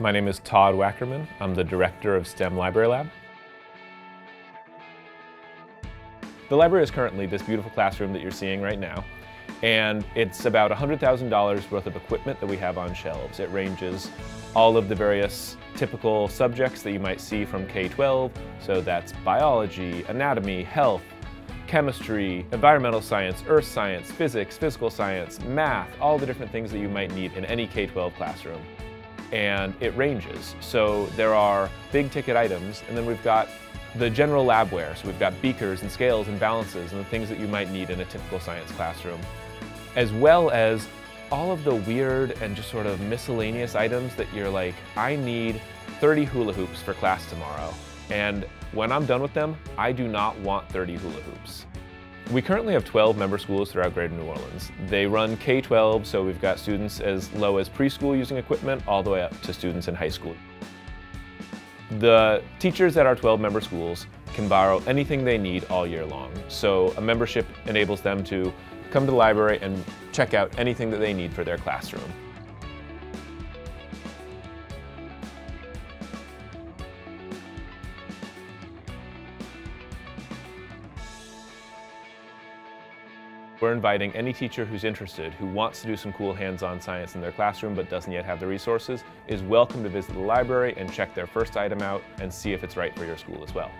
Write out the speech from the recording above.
My name is Todd Wackerman. I'm the director of STEM Library Lab. The library is currently this beautiful classroom that you're seeing right now, and it's about $100,000 worth of equipment that we have on shelves. It ranges all of the various typical subjects that you might see from K-12, so that's biology, anatomy, health, chemistry, environmental science, earth science, physics, physical science, math, all the different things that you might need in any K-12 classroom. And it ranges. So there are big ticket items, and then we've got the general labware. So we've got beakers and scales and balances and the things that you might need in a typical science classroom, as well as all of the weird and just sort of miscellaneous items that you're like, I need 30 hula hoops for class tomorrow. And when I'm done with them, I do not want 30 hula hoops. We currently have 12 member schools throughout Greater New Orleans. They run K-12, so we've got students as low as preschool using equipment all the way up to students in high school. The teachers at our 12 member schools can borrow anything they need all year long. So a membership enables them to come to the library and check out anything that they need for their classroom. We're inviting any teacher who's interested, who wants to do some cool hands-on science in their classroom but doesn't yet have the resources, is welcome to visit the library and check their first item out and see if it's right for your school as well.